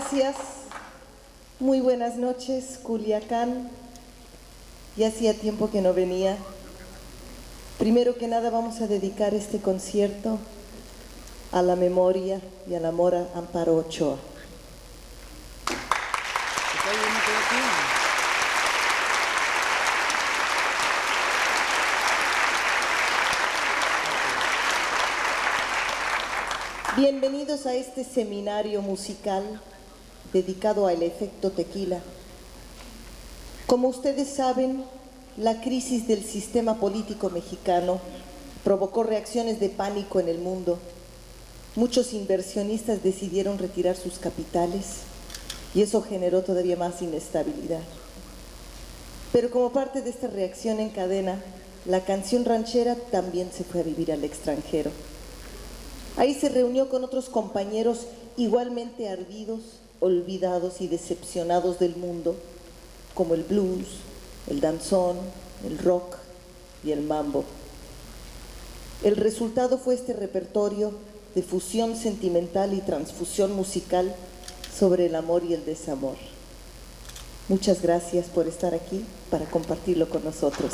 Gracias. Muy buenas noches, Culiacán. Ya hacía tiempo que no venía. Primero que nada vamos a dedicar este concierto a la memoria y al amor a Amparo Ochoa. Bienvenidos a este seminario musical dedicado al efecto tequila. Como ustedes saben, la crisis del sistema político mexicano provocó reacciones de pánico en el mundo. Muchos inversionistas decidieron retirar sus capitales y eso generó todavía más inestabilidad. Pero como parte de esta reacción en cadena, la canción ranchera también se fue a vivir al extranjero. Ahí se reunió con otros compañeros igualmente ardidos, olvidados y decepcionados del mundo, como el blues, el danzón, el rock y el mambo. El resultado fue este repertorio de fusión sentimental y transfusión musical sobre el amor y el desamor. Muchas gracias por estar aquí para compartirlo con nosotros.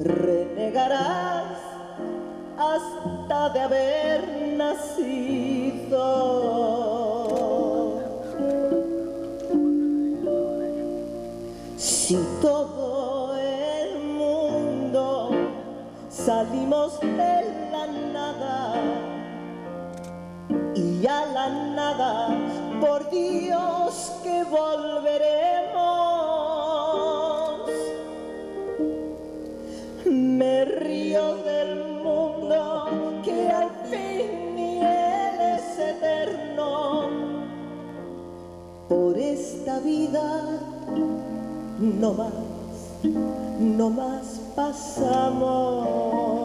Renegarás hasta de haber nacido. Si todo el mundo salimos de la nada y a la nada, por Dios que volveremos. No más, no más pasamos.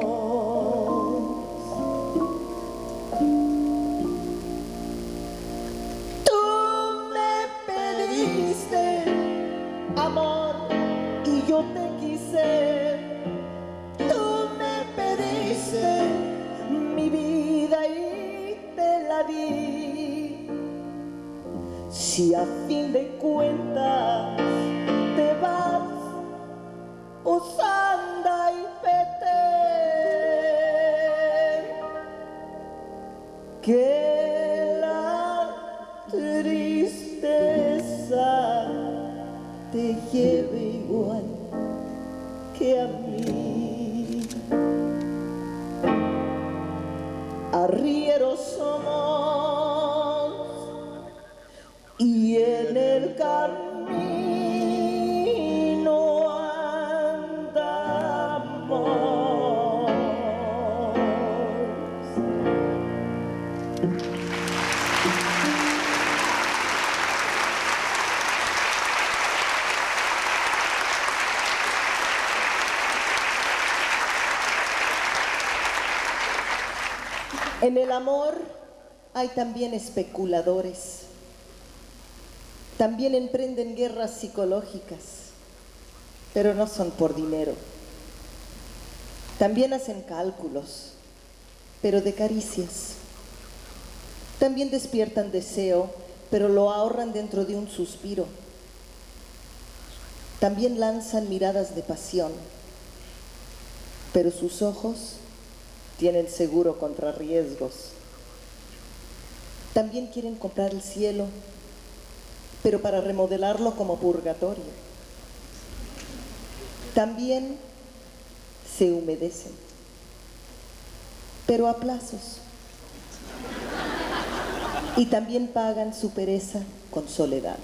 Si a fin de cuentas hay también especuladores. También emprenden guerras psicológicas, pero no son por dinero. También hacen cálculos, pero de caricias. También despiertan deseo, pero lo ahorran dentro de un suspiro. También lanzan miradas de pasión, pero sus ojos tienen seguro contra riesgos. También quieren comprar el cielo, pero para remodelarlo como purgatorio. También se humedecen, pero a plazos. Y también pagan su pereza con soledad.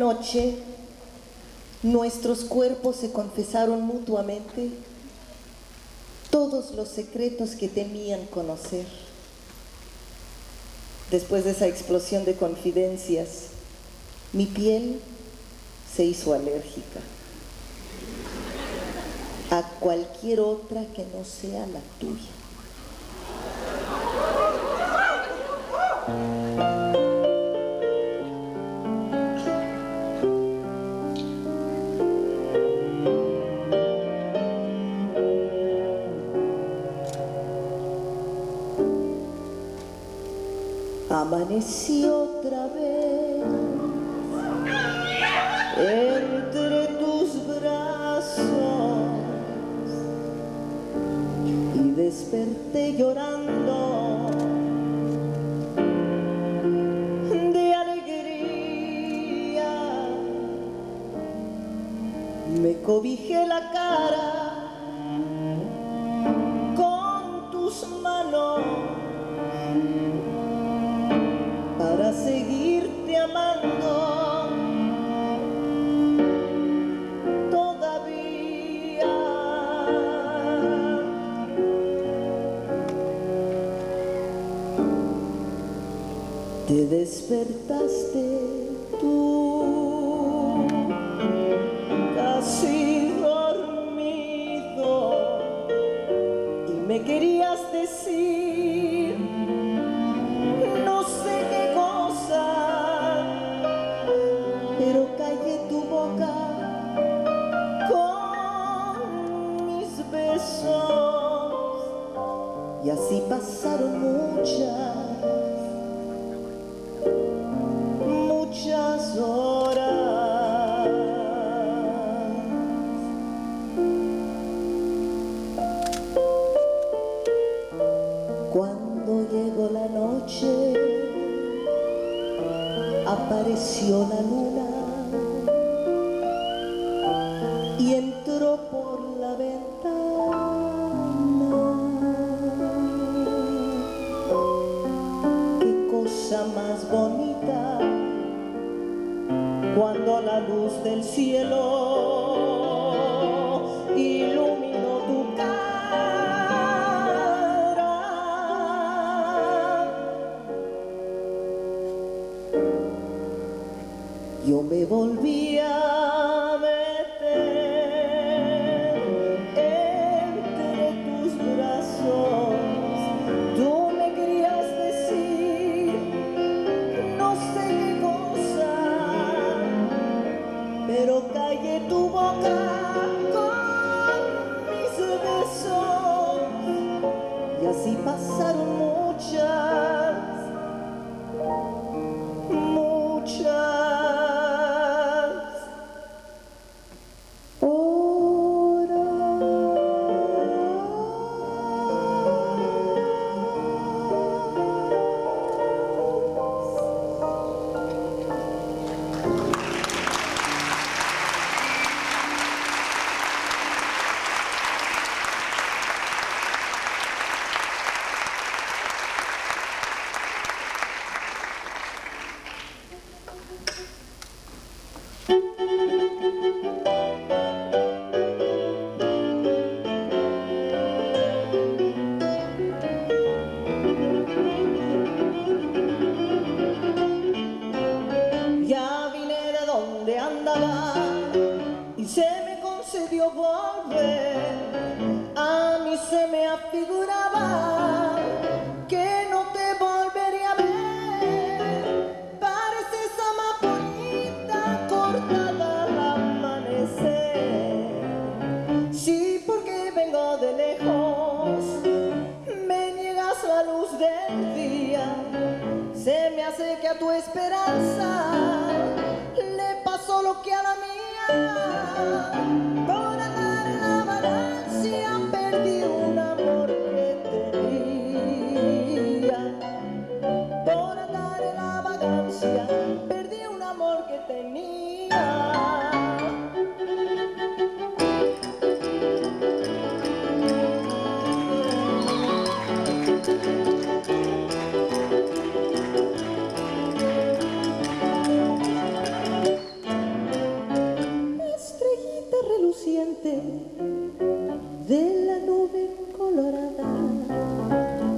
noche nuestros cuerpos se confesaron mutuamente todos los secretos que temían conocer. Después de esa explosión de confidencias, mi piel se hizo alérgica a cualquier otra que no sea la tuya. amaneció. despertaste.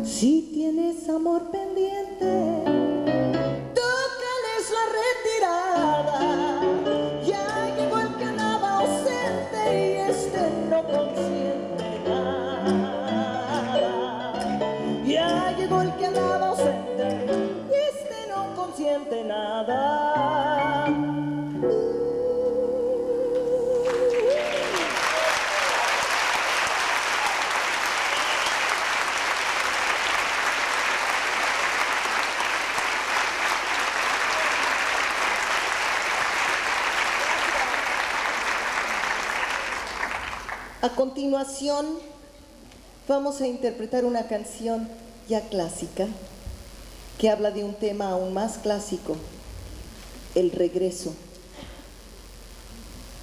Si tienes amor pendiente, tócales la retirada. Ya llegó el que andaba ausente y este no consiente nada. Ya llegó el que andaba ausente y este no consiente nada. Continuación, vamos a interpretar una canción ya clásica que habla de un tema aún más clásico, el regreso.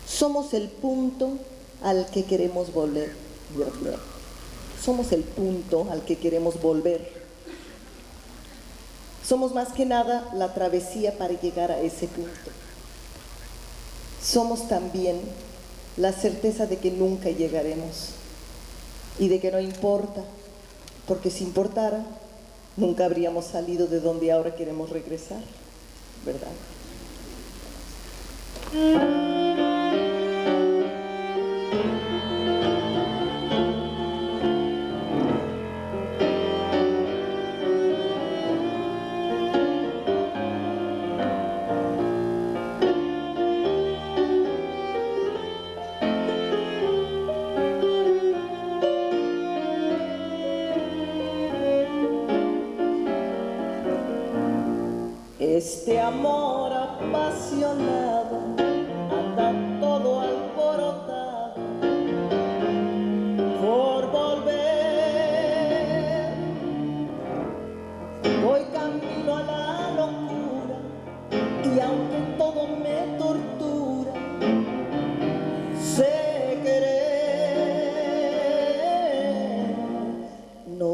Somos el punto al que queremos volver. Somos el punto al que queremos volver. Somos más que nada la travesía para llegar a ese punto. Somos también la certeza de que nunca llegaremos y de que no importa, porque si importara, nunca habríamos salido de donde ahora queremos regresar, ¿verdad?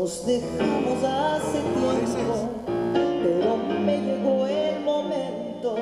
Nos dejamos hace tiempo, pero me llegó el momento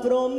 promesa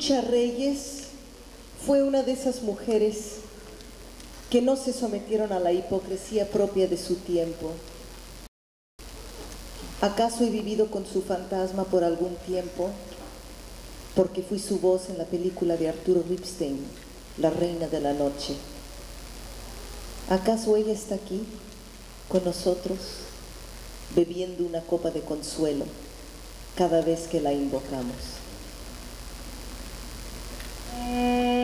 Lucha Reyes fue una de esas mujeres que no se sometieron a la hipocresía propia de su tiempo. ¿Acaso he vivido con su fantasma por algún tiempo? Porque fui su voz en la película de Arturo Ripstein, La Reina de la Noche. ¿Acaso ella está aquí con nosotros, bebiendo una copa de consuelo cada vez que la invocamos? Por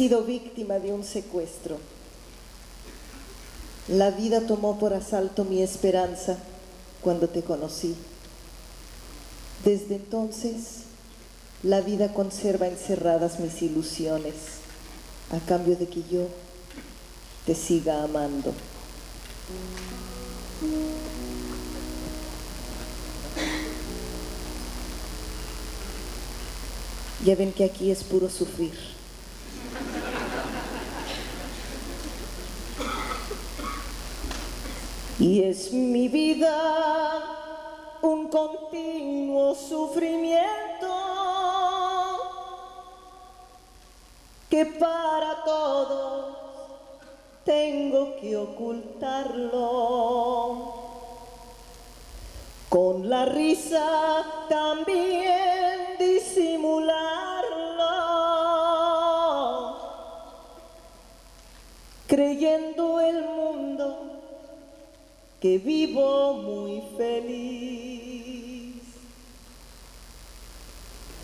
sido víctima de un secuestro. La vida tomó por asalto mi esperanza cuando te conocí. Desde entonces, la vida conserva encerradas mis ilusiones a cambio de que yo te siga amando. Ya ven que aquí es puro sufrir. Y es mi vida un continuo sufrimiento que para todos tengo que ocultarlo. Con la risa también disimularlo, creyendo el que vivo muy feliz.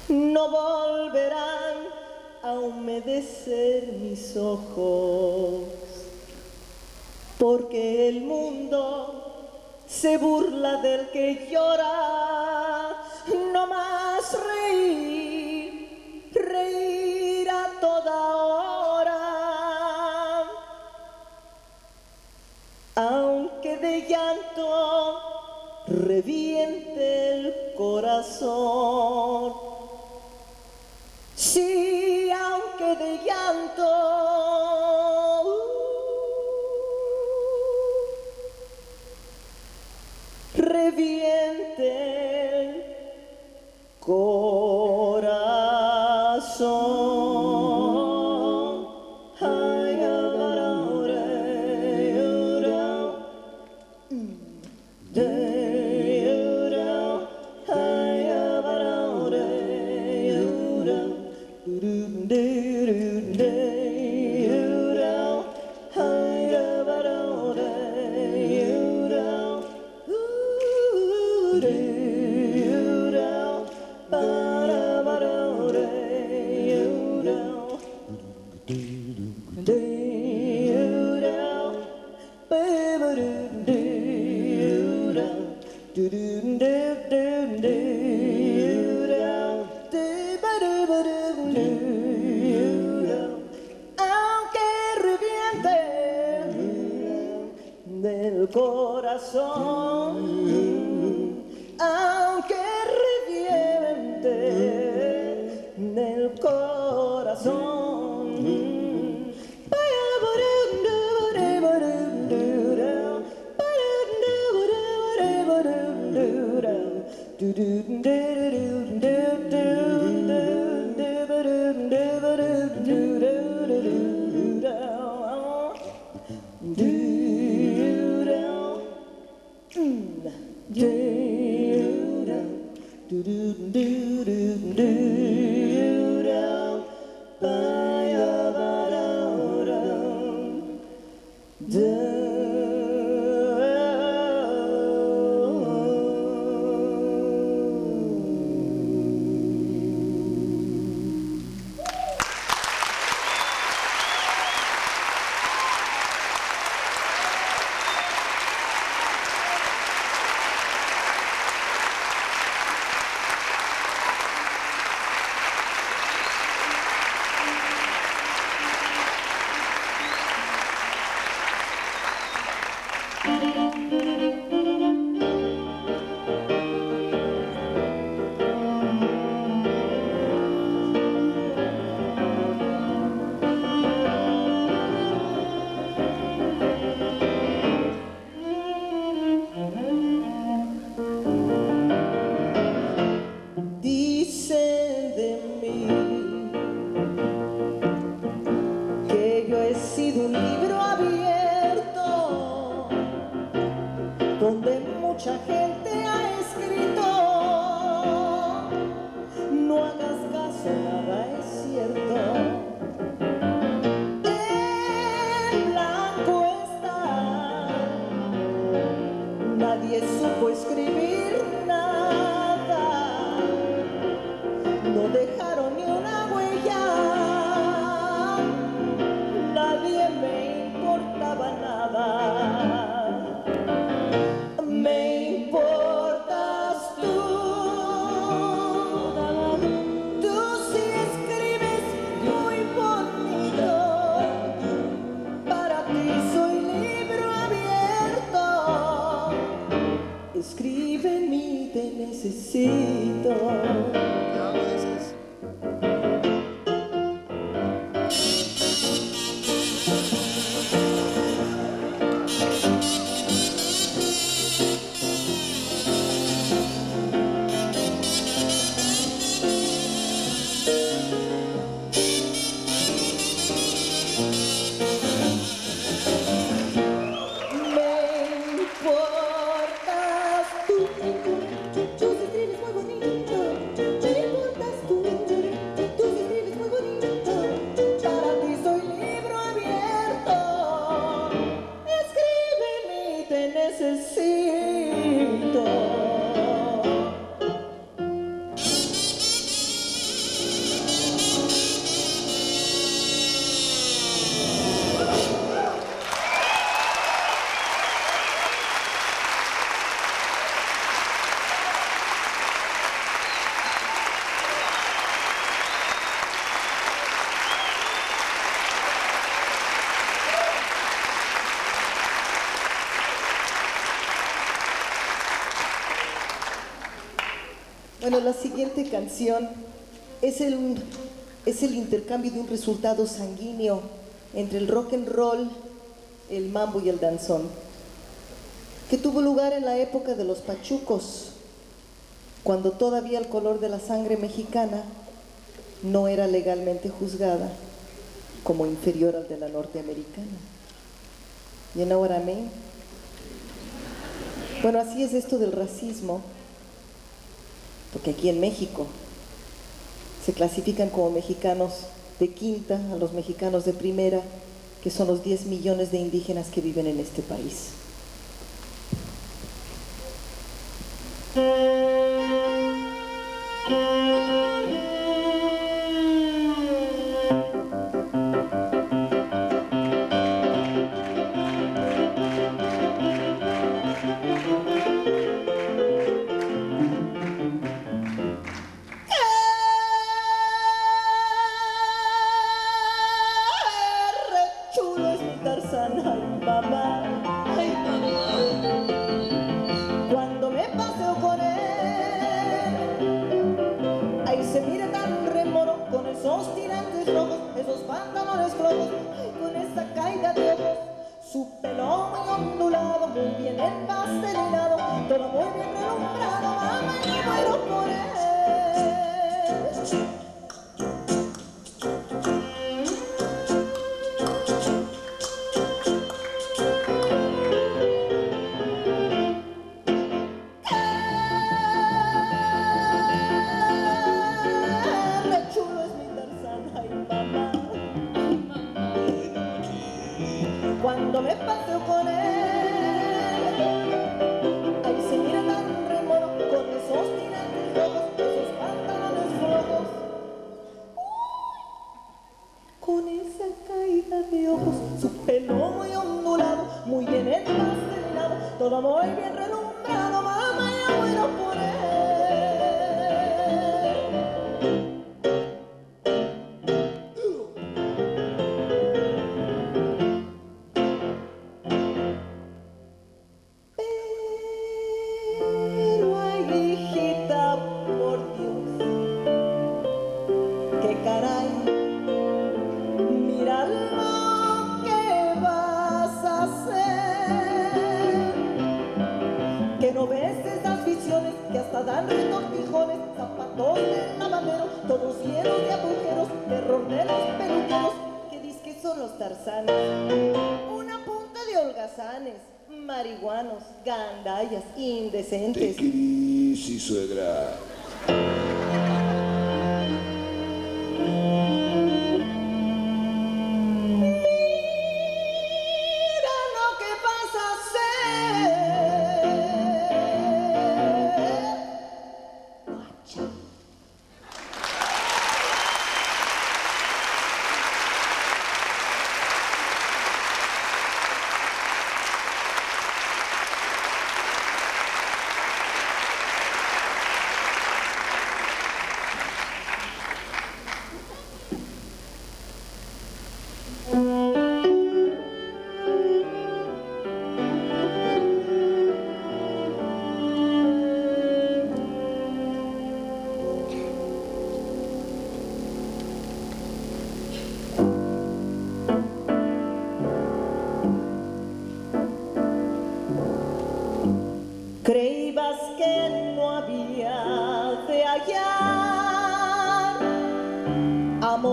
No volverán a humedecer mis ojos, porque el mundo se burla del que llora, no más reviente el corazón. Sí, aunque de llanto reviente La siguiente canción es el, es el intercambio de un resultado sanguíneo entre el rock and roll, el mambo y el danzón, que tuvo lugar en la época de los pachucos, cuando todavía el color de la sangre mexicana no era legalmente juzgada como inferior al de la norteamericana. Know what I mean? Bueno, así es esto del racismo porque aquí en México se clasifican como mexicanos de quinta a los mexicanos de primera, que son los 10 millones de indígenas que viven en este país. Su pelo muy ondulado, muy bien empastelinado, todo muy bien relumbrado, mamá, y muero por él.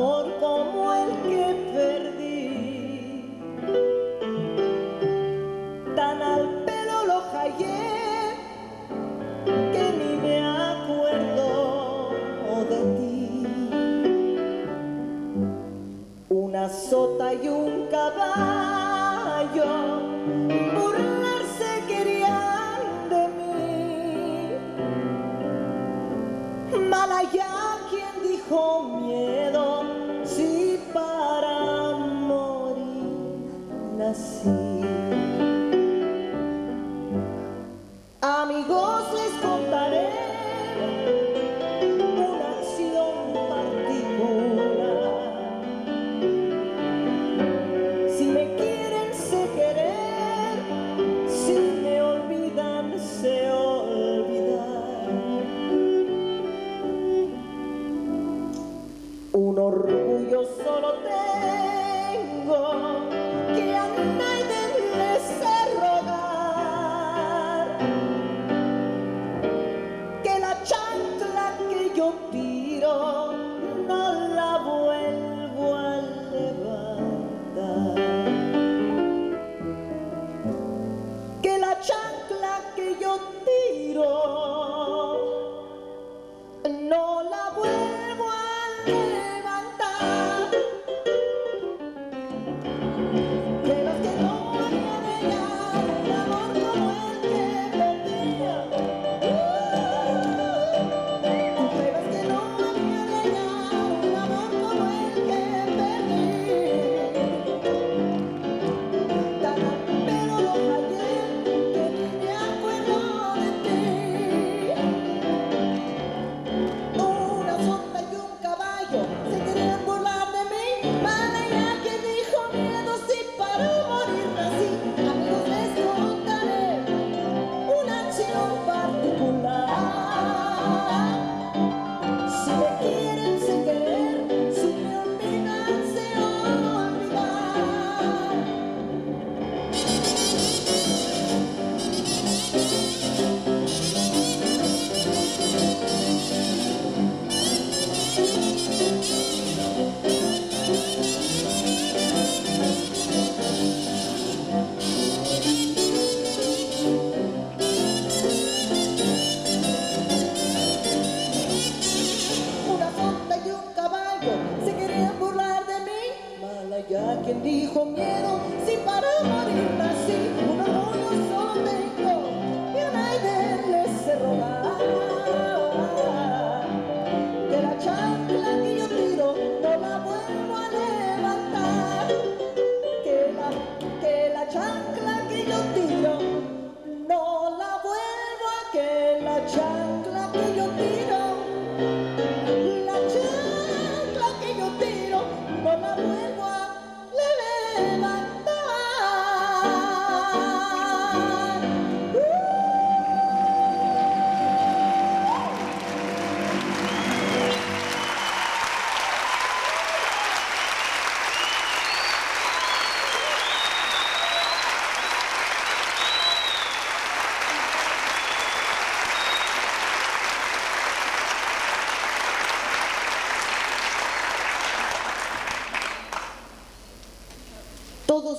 amor como el que perdí. Tan al pelo lo hallé que ni me acuerdo de ti. Una sota y un caballo burlarse querían de mí. Malaya quien dijo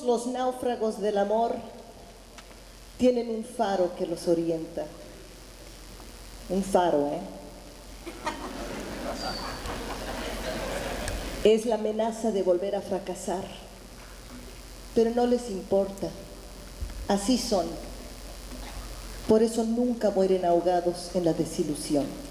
los náufragos del amor tienen un faro que los orienta. Un faro, ¿eh? Es la amenaza de volver a fracasar. Pero no les importa. Así son. Por eso nunca mueren ahogados en la desilusión.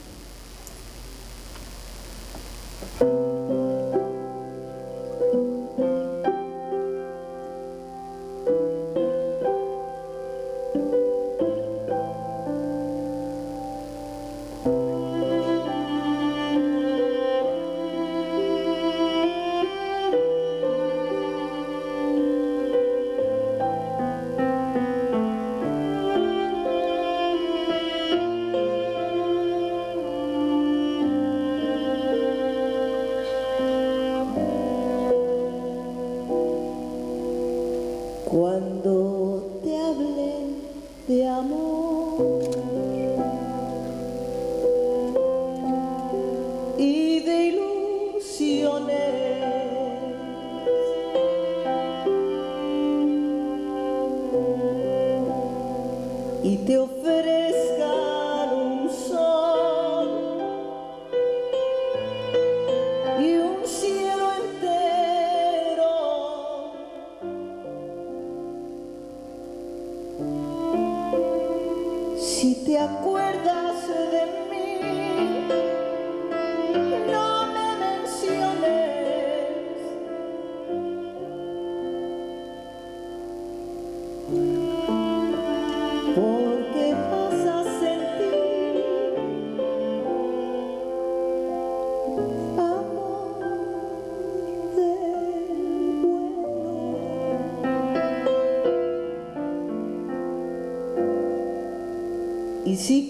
Y si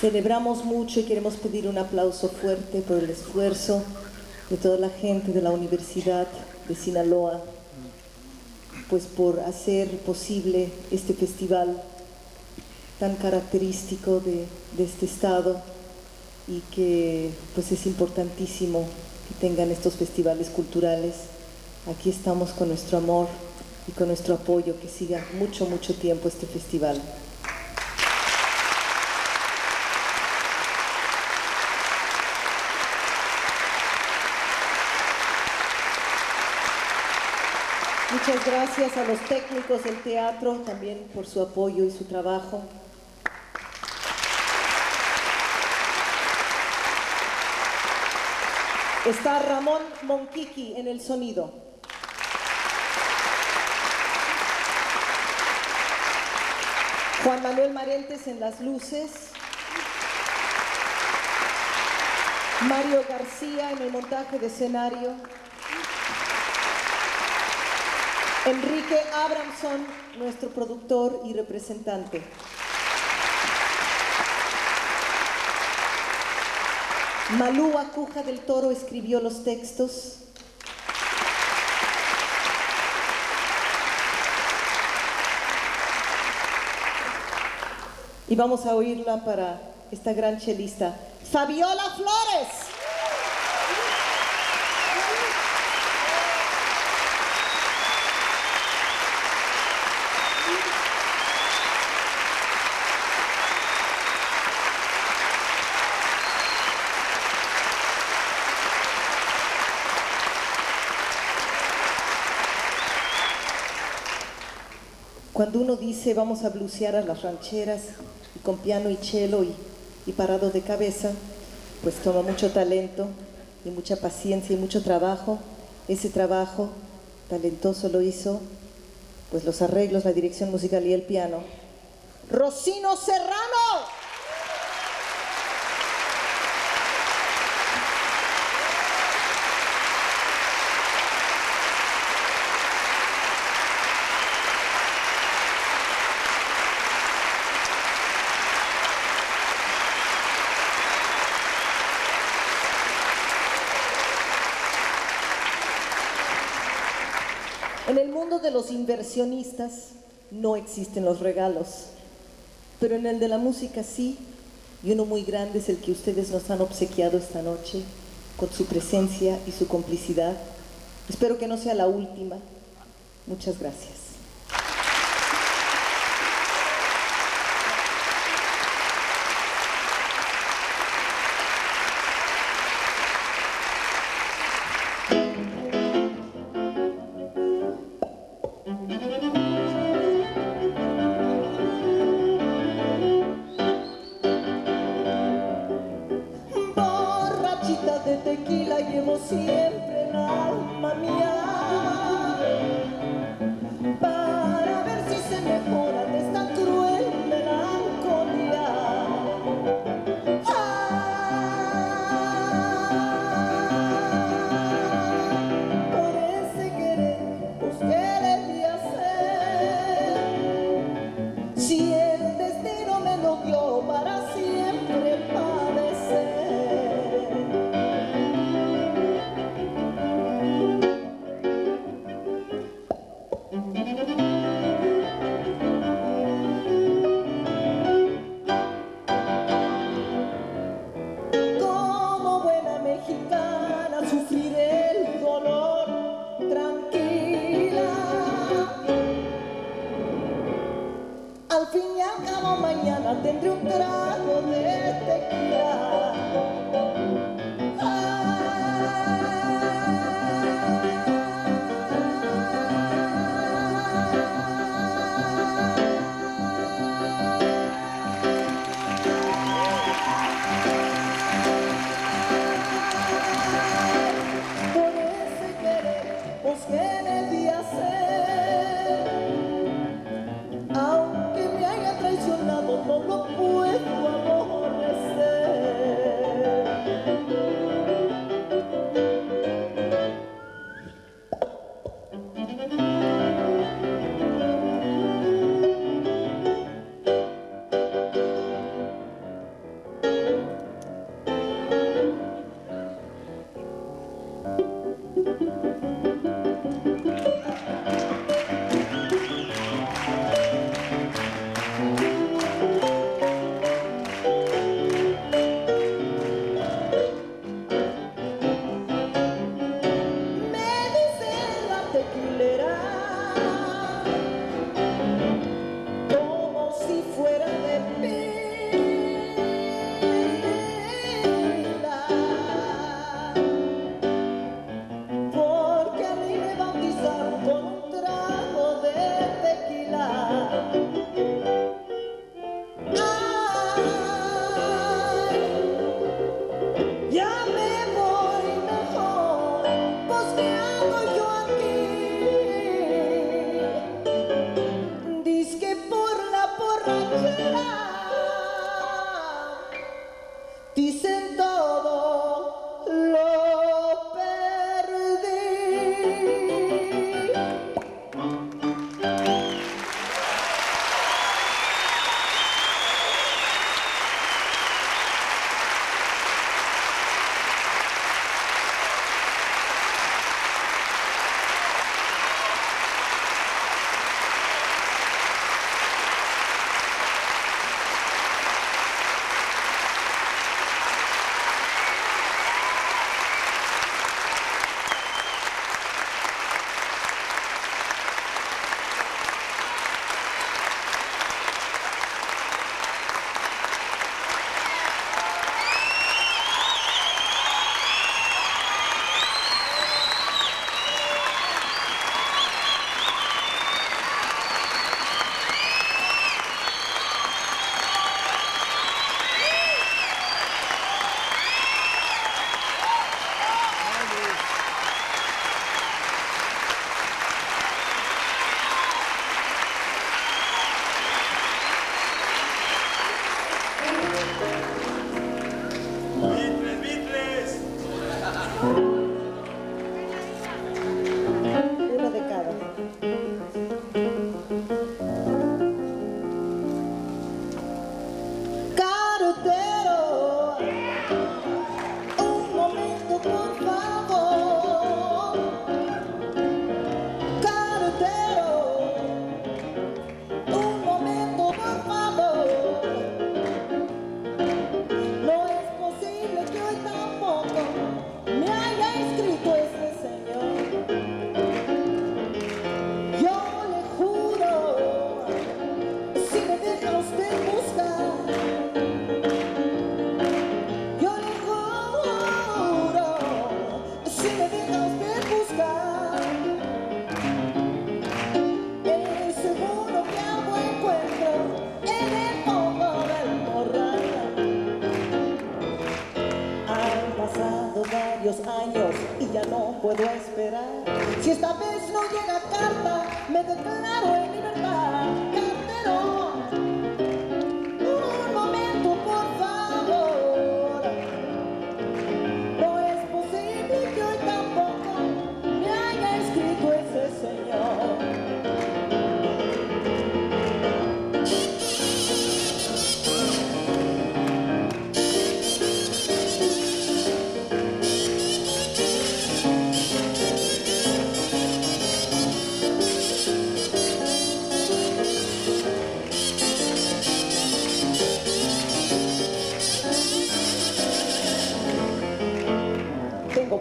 Celebramos mucho y queremos pedir un aplauso fuerte por el esfuerzo de toda la gente de la Universidad de Sinaloa, pues por hacer posible este festival tan característico de, este estado y que pues es importantísimo que tengan estos festivales culturales. Aquí estamos con nuestro amor y con nuestro apoyo, que siga mucho, mucho tiempo este festival. Muchas gracias a los técnicos del teatro también por su apoyo y su trabajo. Está Ramón Monquiqui en el sonido. Juan Manuel Marentes en las luces. Mario García en el montaje de escenario. Enrique Abramson, nuestro productor y representante. Malú Acuja del Toro escribió los textos. Y vamos a oírla para esta gran chelista, Fabiola Flores. Uno dice vamos a blusear a las rancheras y con piano y cello y, y parado de cabeza, pues toma mucho talento y mucha paciencia y mucho trabajo. Ese trabajo talentoso lo hizo, pues los arreglos, la dirección musical y el piano. Rocino Serrano. En el mundo de inversionistas no existen los regalos, pero en el de la música sí, y uno muy grande es el que ustedes nos han obsequiado esta noche con su presencia y su complicidad. Espero que no sea la última. Muchas gracias.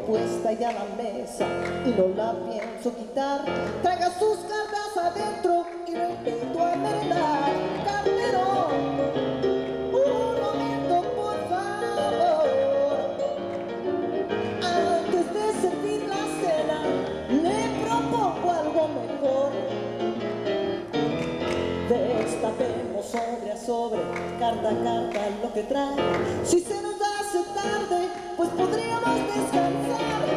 Puesta ya la mesa y no la pienso quitar. Traiga sus cartas adentro y lo invito a merendar. Cartero, un momento por favor. Antes de servir la cena, le propongo algo mejor. Destapemos sobre a sobre, carta a carta lo que trae. Si se podríamos descansar.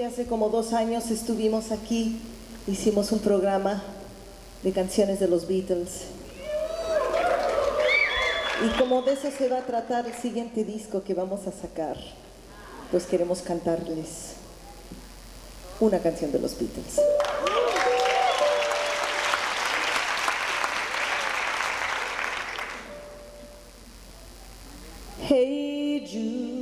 Hace como dos años estuvimos aquí, hicimos un programa de canciones de los Beatles. Y como de eso se va a tratar el siguiente disco que vamos a sacar, pues queremos cantarles una canción de los Beatles. Hey Jude.